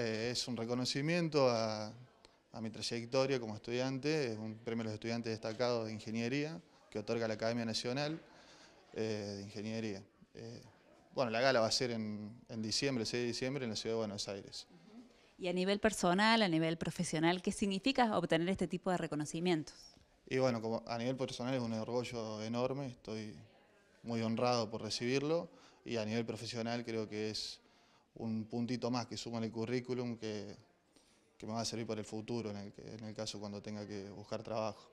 eh, es un reconocimiento a, mi trayectoria como estudiante, es un premio a los estudiantes destacados de Ingeniería que otorga la Academia Nacional eh, de Ingeniería. Eh, bueno, la gala va a ser en, diciembre, el 6 de diciembre, en la ciudad de Buenos Aires. Y a nivel personal, a nivel profesional, ¿qué significa obtener este tipo de reconocimientos? Y bueno, como a nivel personal es un orgullo enorme, estoy muy honrado por recibirlo y a nivel profesional creo que es un puntito más que suma en el currículum que, me va a servir para el futuro, en el, en el caso cuando tenga que buscar trabajo.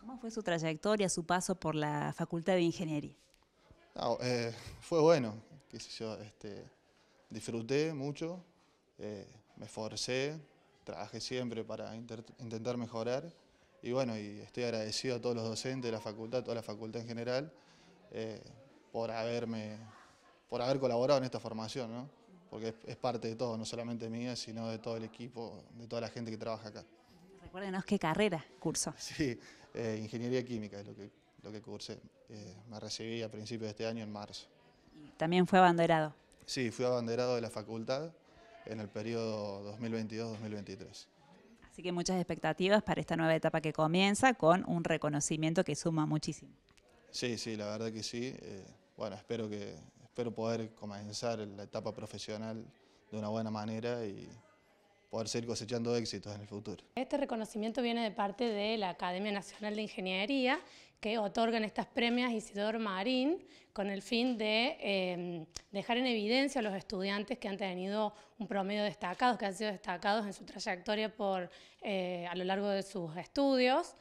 ¿Cómo fue su trayectoria, su paso por la Facultad de Ingeniería? Eh, fue bueno, qué sé yo, este, disfruté mucho, eh, me esforcé, trabajé siempre para intentar mejorar y bueno, y estoy agradecido a todos los docentes de la facultad, toda la facultad en general, eh, por haberme, por haber colaborado en esta formación, ¿no? Porque es, parte de todo, no solamente mía, sino de todo el equipo, de toda la gente que trabaja acá. Recuérdenos qué carrera curso. Sí, eh, Ingeniería Química es lo que, lo que cursé. Eh, me recibí a principios de este año, en marzo. ¿También fue abanderado? Sí, fui abanderado de la facultad en el periodo 2022-2023. Así que muchas expectativas para esta nueva etapa que comienza con un reconocimiento que suma muchísimo. Sí, sí, la verdad que sí. Eh, bueno, espero, que, espero poder comenzar la etapa profesional de una buena manera y poder seguir cosechando éxitos en el futuro. Este reconocimiento viene de parte de la Academia Nacional de Ingeniería, que otorgan estas premias Isidoro Marín con el fin de em, dejar en evidencia a los estudiantes que han tenido un promedio destacado, que han sido destacados en su trayectoria por, eh, a lo largo de sus estudios.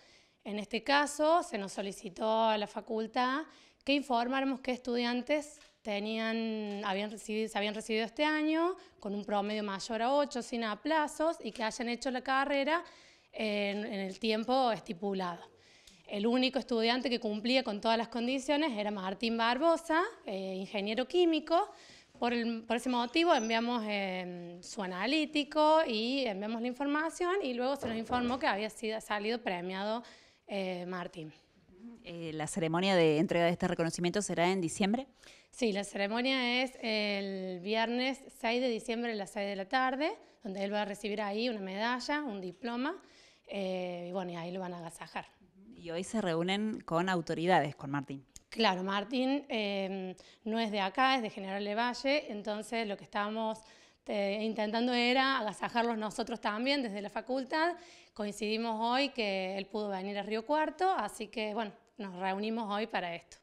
En este caso, se nos solicitó a la facultad que informáramos qué estudiantes tenían, habían recibido, se habían recibido este año con un promedio mayor a 8 sin aplazos y que hayan hecho la carrera en, el tiempo estipulado. El único estudiante que cumplía con todas las condiciones era Martín Barbosa, eh, ingeniero químico. Por, ese motivo enviamos eh, su analítico y enviamos la información y luego se nos informó que había sido, salido premiado eh, Martín. Eh, ¿La ceremonia de entrega de este reconocimiento será en diciembre? Sí, la ceremonia es el viernes 6 de diciembre a las 6 de la tarde, donde él va a recibir ahí una medalla, un diploma, eh, y bueno, y ahí lo van a agasajar. Y hoy se reúnen con autoridades, con Martín. Claro, Martín eh, no es de acá, es de General de Valle, entonces lo que estábamos intentando era agasajarlos nosotros también desde la facultad. Coincidimos hoy que él pudo venir a Río Cuarto, así que bueno, nos reunimos hoy para esto.